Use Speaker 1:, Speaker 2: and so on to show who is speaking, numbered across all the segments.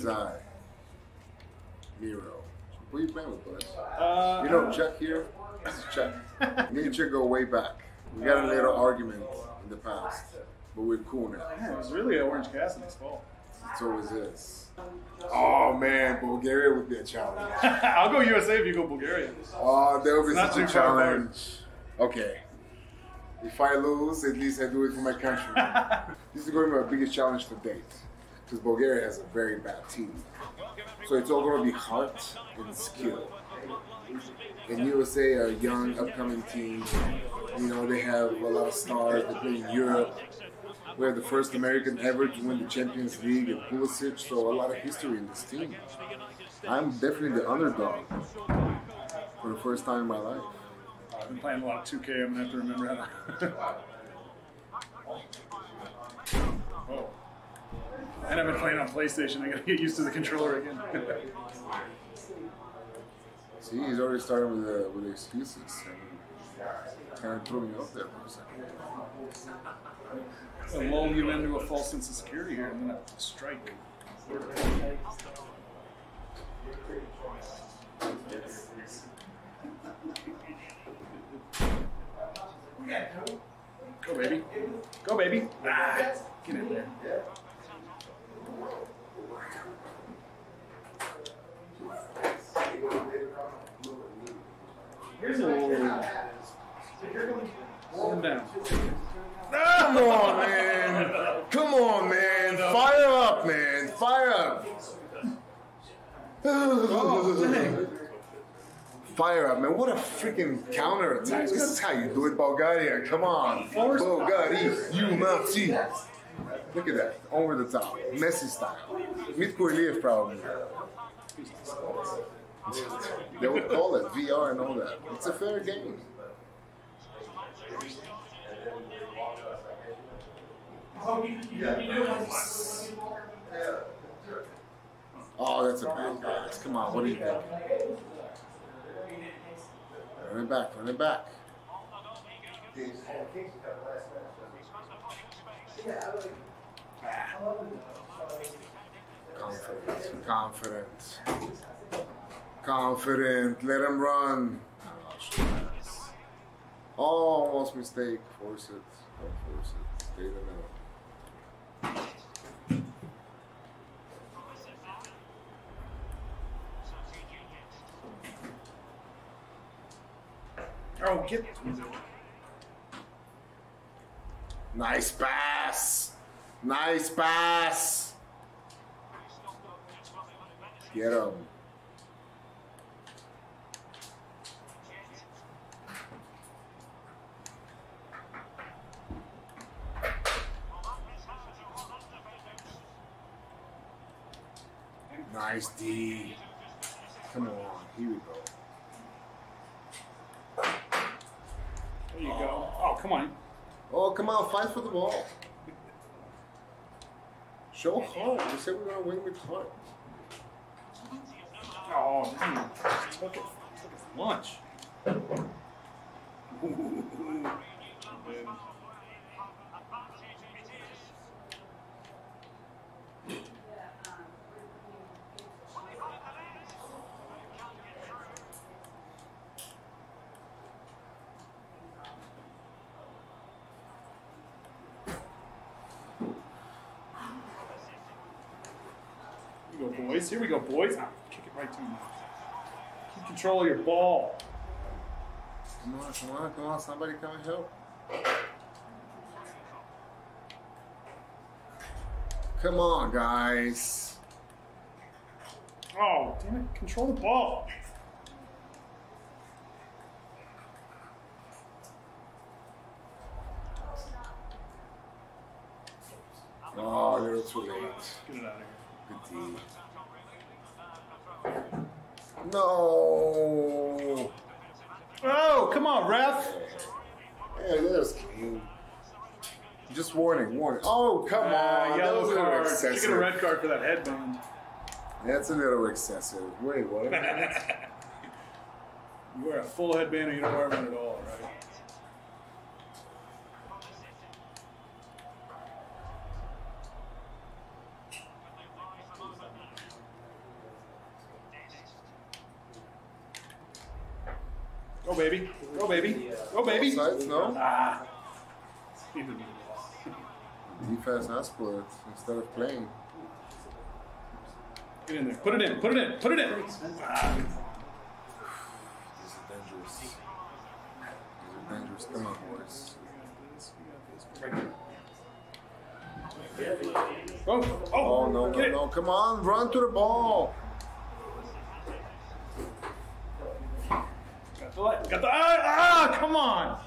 Speaker 1: Zai. Miro. Who you playing with, bud?
Speaker 2: Uh,
Speaker 1: You know Chuck here? Chuck. Me and Chuck go way back. We got a little argument in the past, but we're cool now.
Speaker 2: Man, it was really an Orange Cassidy's fault.
Speaker 1: It's always this. Oh man, Bulgaria would be a challenge.
Speaker 2: I'll go USA if you go Bulgaria.
Speaker 1: Oh, that would be such a
Speaker 2: too far apart.
Speaker 1: challenge. Okay. If I lose, at least I do it for my country. this is going to be my biggest challenge to date. Because Bulgaria has a very bad team. So it's all going to be heart and skill. And USA are a young, upcoming team. You know, they have a lot of stars. They play in Europe. We are the first American ever to win the Champions League in Pulisic, so a lot of history in this team. I'm definitely the underdog for the first time in my life.
Speaker 2: I've been playing a lot of 2K. I'm gonna have to remember how to. oh. And I've been playing on PlayStation. I gotta get used to the controller again.
Speaker 1: See, he's already starting with the with excuses and kind of threw me off there for a second.
Speaker 2: Lull you into a false sense of security here, and then I strike. Go, baby. Go, baby. Ah, get in there. Calm down.
Speaker 1: Ah, come on, man! Come on, man! Fire up, man! Fire up! Fire up, man! What a freaking counter attack! This is how you do it, Bulgaria. Come on, Bulgaria, you Nazi! Look at that, over the top, Messi style. Mitko Iliev probably. They would call it VR and all that. It's a fair game. Oh, that's a bad pass. Come on, what do you think? Run it back, run it back. Confident, confident, confident. Let him run. Almost mistake. Force it. Don't force it. Stay in the middle.
Speaker 2: Oh, get.
Speaker 1: Nice pass. Nice pass. Get him. Nice D. Come on, here we go.
Speaker 2: There you go. Oh, come on.
Speaker 1: Oh, come on, fight for the ball. Show oh. heart. We said we're gonna win with heart.
Speaker 2: Oh, man. Took it. Took it for lunch. Here we go, boys. Here we go, boys. Ah, kick it right to him. Keep control of your ball.
Speaker 1: Come on, come on, come on. Somebody come and help. Come on, guys.
Speaker 2: Oh, damn it. Control the ball.
Speaker 1: Oh, little too late.
Speaker 2: Get it out of here.
Speaker 1: Good D. No.
Speaker 2: Oh, come on, ref.
Speaker 1: Hey, there's clean. Just warning, warning. Oh, come on.
Speaker 2: Uh,
Speaker 1: that was
Speaker 2: yellow
Speaker 1: little
Speaker 2: card. Should
Speaker 1: excessive.
Speaker 2: get a red card for that headband.
Speaker 1: That's a little excessive. Wait, what?
Speaker 2: You wear a full headband or you don't wear one at all, right? Baby. Go, baby. Go, baby.
Speaker 1: No?
Speaker 2: Ah.
Speaker 1: Defense asked for it instead of playing.
Speaker 2: Get in there. Put it in. Put it in. Put it in. Ah.
Speaker 1: These are dangerous. These are dangerous. Come on, boys.
Speaker 2: Oh, oh,
Speaker 1: Oh, no, no, no. Come on, run to the ball.
Speaker 2: Got the. Ah, ah, come on.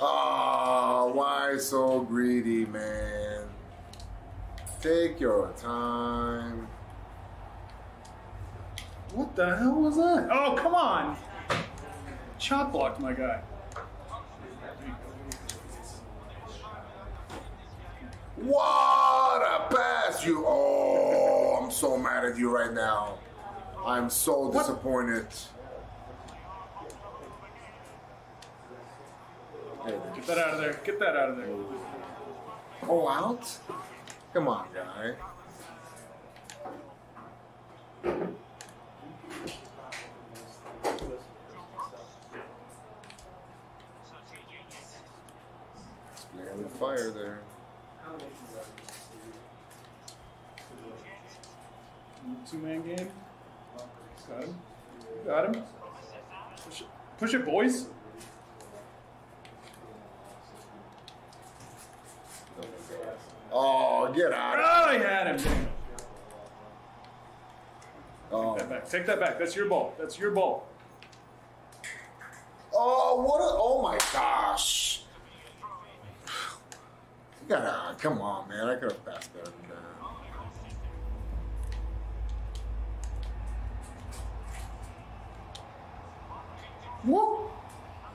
Speaker 1: Oh, why so greedy, man? Take your time.
Speaker 2: What the hell was that? Oh, come on. Chop blocked my guy.
Speaker 1: What a pass, you! Oh, I'm so mad at you right now. I'm so disappointed.
Speaker 2: Get that out of there. Get that out of there.
Speaker 1: Oh, out? Come on, guy. Playing with fire there.
Speaker 2: Two man game. Got him. Got him. Push it, Push it boys.
Speaker 1: Oh, get out
Speaker 2: Oh, I had him.
Speaker 1: Oh,
Speaker 2: Take that back. Take that back. That's your ball. That's your ball.
Speaker 1: oh what a, oh my gosh. You gotta, come on, man. I could have passed better than that.
Speaker 2: Whoop.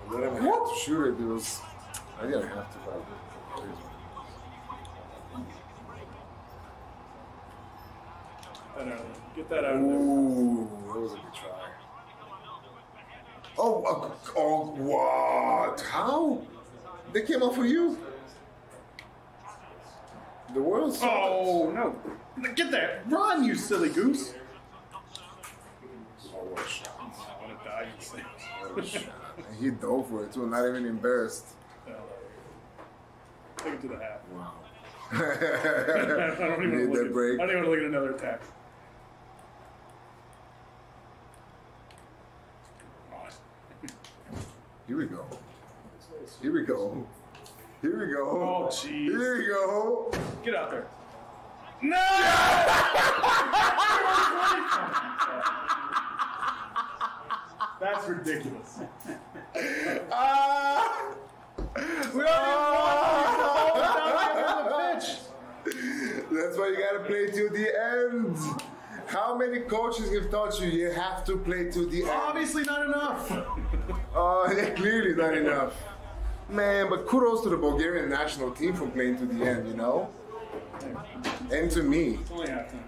Speaker 1: I didn't even have to shoot it. It was, I didn't have to. But
Speaker 2: That out of there. Get that out of there.
Speaker 1: Ooh, that was a good try. Oh, uh, oh, what? How? They came up for you? The world saw it.
Speaker 2: Oh no! Get that! Run, you silly goose!
Speaker 1: Oh, what a shot.
Speaker 2: I want to die, you thing.
Speaker 1: What a shot. And he dove for it too, not even embarrassed.
Speaker 2: Take it to the half.
Speaker 1: Wow.
Speaker 2: I don't even
Speaker 1: Need
Speaker 2: want to
Speaker 1: that
Speaker 2: look at,
Speaker 1: break.
Speaker 2: I don't even want to look at another attack.
Speaker 1: Here we go. Here we go. Here we go.
Speaker 2: Oh, jeez.
Speaker 1: Here we go.
Speaker 2: Get out there. No! That's ridiculous.
Speaker 1: Ah!
Speaker 2: We don't even want the pitch.
Speaker 1: That's why you gotta play to the end. How many coaches have taught you you have to play to the end?
Speaker 2: Obviously not enough.
Speaker 1: Oh, yeah, clearly not enough. Man, but kudos to the Bulgarian national team for playing to the end, you know? And to me.
Speaker 2: Only halftime.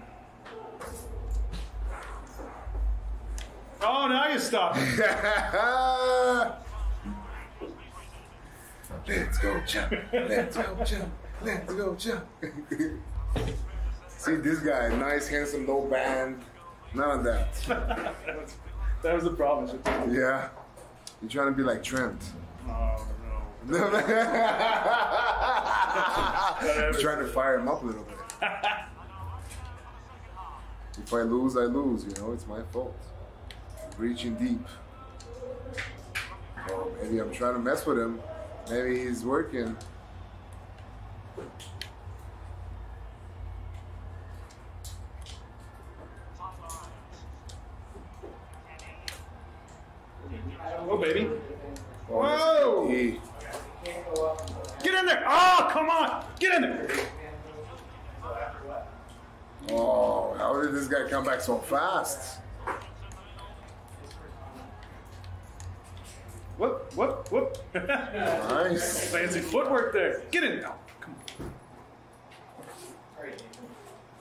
Speaker 2: Oh, now you stop.
Speaker 1: Let's go, jump. Let's go, jump. Let's go, jump. See this guy, nice, handsome, no band. None of that.
Speaker 2: that, was, that was the problem. I should tell you.
Speaker 1: Yeah. You're trying to be like Trent.
Speaker 2: Oh, no.
Speaker 1: I'm trying to fire him up a little bit. If I lose, I lose, you know, it's my fault. Reaching deep. Oh, maybe I'm trying to mess with him. Maybe he's working.
Speaker 2: Oh, baby.
Speaker 1: Oh,
Speaker 2: Whoa! Get in there. Oh, come on. Get in there.
Speaker 1: Oh, how did this guy come back so fast?
Speaker 2: Whoop, whoop, whoop.
Speaker 1: Nice.
Speaker 2: Fancy footwork there. Get in. Oh, come on.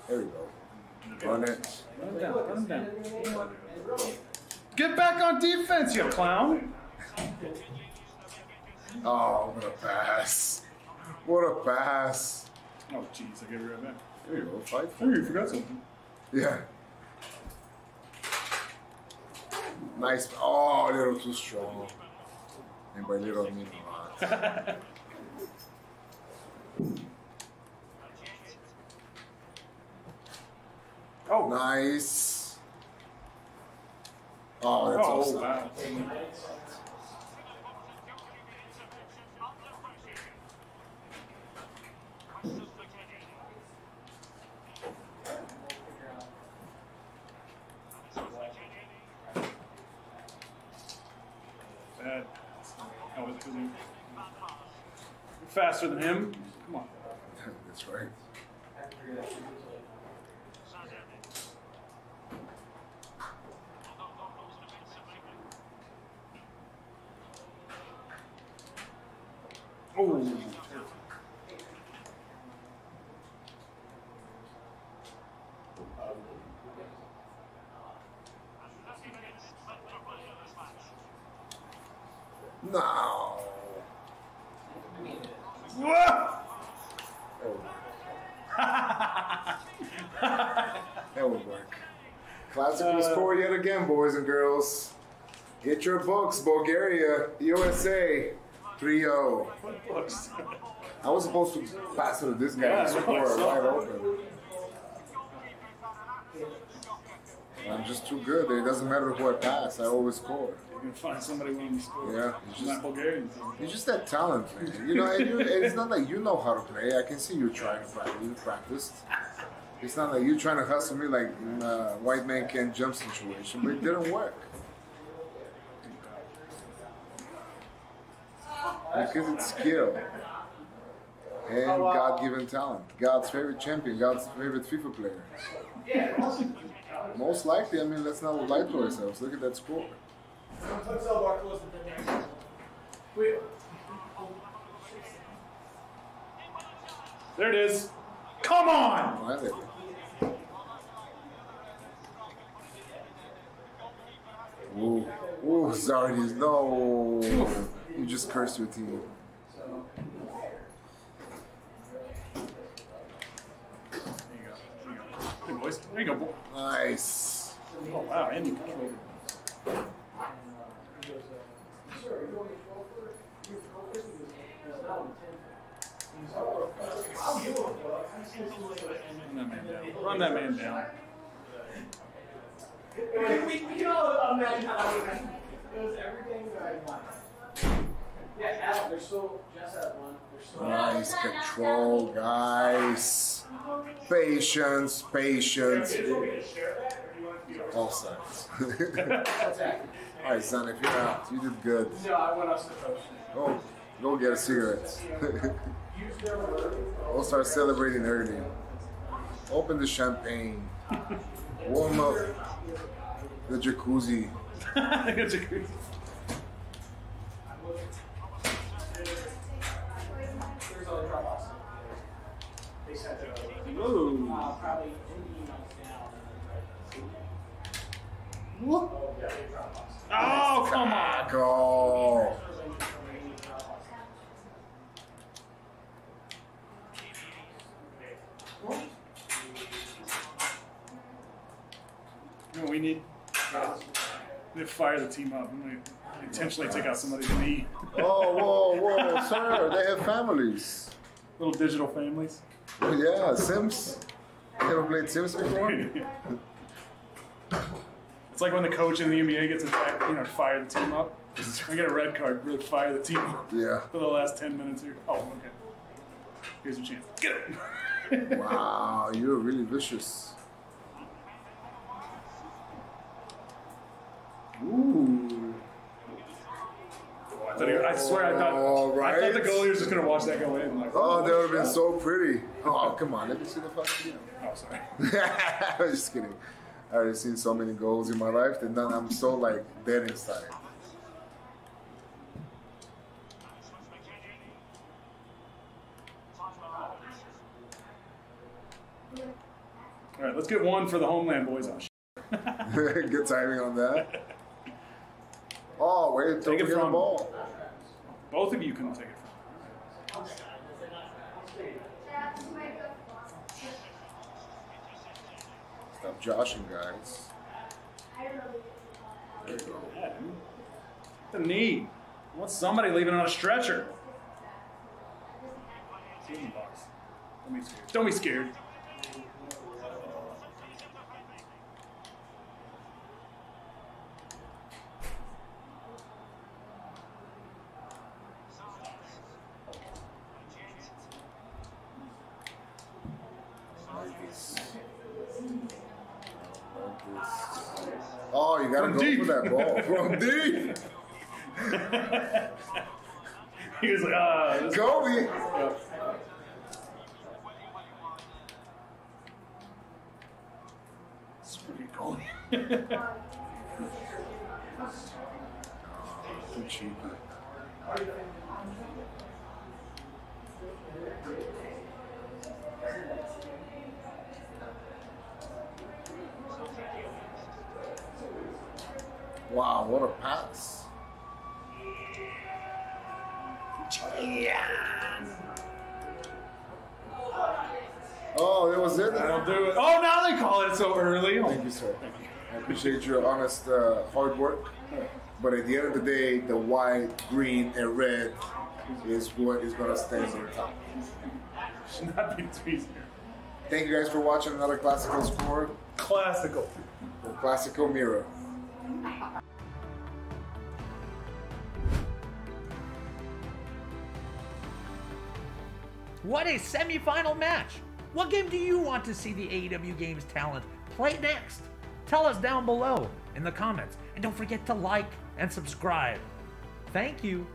Speaker 1: There we go. Run it.
Speaker 2: on. Run down, run down. Get back on defense, you clown.
Speaker 1: Oh, what a pass. What a pass.
Speaker 2: Oh, jeez, I gave it right back.
Speaker 1: There you go. Fight.
Speaker 2: Oh, you forgot something.
Speaker 1: Yeah. Nice. Oh, a little too strong. And by little, I mean a lot.
Speaker 2: Oh,
Speaker 1: Nice. Oh, that's
Speaker 2: oh,
Speaker 1: awesome.
Speaker 2: wow. Bad. That was because he faster than him. Come on.
Speaker 1: that's right.
Speaker 2: Oh.
Speaker 1: No.
Speaker 2: Whoa!
Speaker 1: Oh. That would work. Classical
Speaker 2: Uh,
Speaker 1: score yet again, boys and girls. Get your books, Bulgaria, USA, 3 0.
Speaker 2: Books.
Speaker 1: I was supposed to pass it to this guy
Speaker 2: Yeah,
Speaker 1: score wide
Speaker 2: that.
Speaker 1: open. I'm just too good. It doesn't matter who I pass, I always score.
Speaker 2: You can find somebody willing to score.
Speaker 1: Yeah, it's just,
Speaker 2: Bulgarian
Speaker 1: it's just that talent, man. You know, and you, it's not like you know how to play. I can see you trying to practice. You practiced. It's not like you're trying to hustle me like uh, white man can't jump situation, but it didn't work. Because it's skill and God-given talent. God's favorite champion, God's favorite FIFA player. Most likely, I mean, let's not lie to ourselves. Look at that score.
Speaker 2: There it is. Come on!
Speaker 1: Right there. Ooh, ooh, Zardes, no. You just cursed your team.
Speaker 2: There you go. There you go. Hey, boys. There you go. boy.
Speaker 1: Nice.
Speaker 2: Oh, wow. And you controlled it. Run that man down. Run that man down.
Speaker 3: we, we can all imagine how it was everything that I wanted. Yeah, Adam, they're still just at one. Still
Speaker 1: Nice control, guys. Patience, patience. All sides.
Speaker 3: attack.
Speaker 1: All right, son, if you're out, you did good.
Speaker 3: No, I went us to coach.
Speaker 1: Go, go get a cigarette. we'll start celebrating early. Open the champagne. Warm up the jacuzzi.
Speaker 2: It's a
Speaker 3: two emails down. Oh,
Speaker 2: come on.
Speaker 1: Go.
Speaker 2: What we need? To fire the team up. We might intentionally take out somebody's knee.
Speaker 1: Oh, whoa, whoa, sir. They have families.
Speaker 2: Little digital families.
Speaker 1: Oh, yeah, Sims. You ever played Sims before?
Speaker 2: It's like when the coach in the NBA gets attacked, you know, fire the team up. I get a red card, really fire the team up
Speaker 1: Yeah.
Speaker 2: for the last 10 minutes here. Oh, okay. Here's your chance. Get it.
Speaker 1: Wow, you're really vicious. Ooh.
Speaker 2: I, thought he- I swear I thought,
Speaker 1: All
Speaker 2: I thought the
Speaker 1: right.
Speaker 2: goalie was just going to watch that go in. Like,
Speaker 1: Oh, that would have been so pretty. Oh, come on. Let me see the fucking video.
Speaker 2: Oh, sorry.
Speaker 1: I was just kidding. I already seen so many goals in my life that then I'm so like dead inside.
Speaker 2: All right, let's get one for the homeland boys. Oh,
Speaker 1: Good timing on that. Wait, don't
Speaker 2: Take it
Speaker 1: forget the
Speaker 2: from-
Speaker 1: ball.
Speaker 2: Both of you couldn't take it from.
Speaker 1: Stop joshing, guys. There you go.
Speaker 2: Yeah. The knee. Want somebody leaving on a stretcher. See in the box. Don't be scared. Don't be scared.
Speaker 1: Oh, you gotta
Speaker 2: From
Speaker 1: go
Speaker 2: deep.
Speaker 1: for that ball from deep.
Speaker 2: he was like, ah,
Speaker 1: Kobe. Wow, what a pass. Oh, that was it?
Speaker 2: That'll do it. Oh, now they call it so early.
Speaker 1: Thank you, sir. Thank you. I appreciate your honest uh, hard work. But at the end of the day, the white, green, and red is what is going to stand on top.
Speaker 2: Should not be too easy.
Speaker 1: Thank you guys for watching another Classical Score
Speaker 2: Classical.
Speaker 1: for Classical Miro.
Speaker 4: What a semifinal match! What game do you want to see the AEW Games talent play next? Tell us down below in the comments, and don't forget to like and subscribe. Thank you.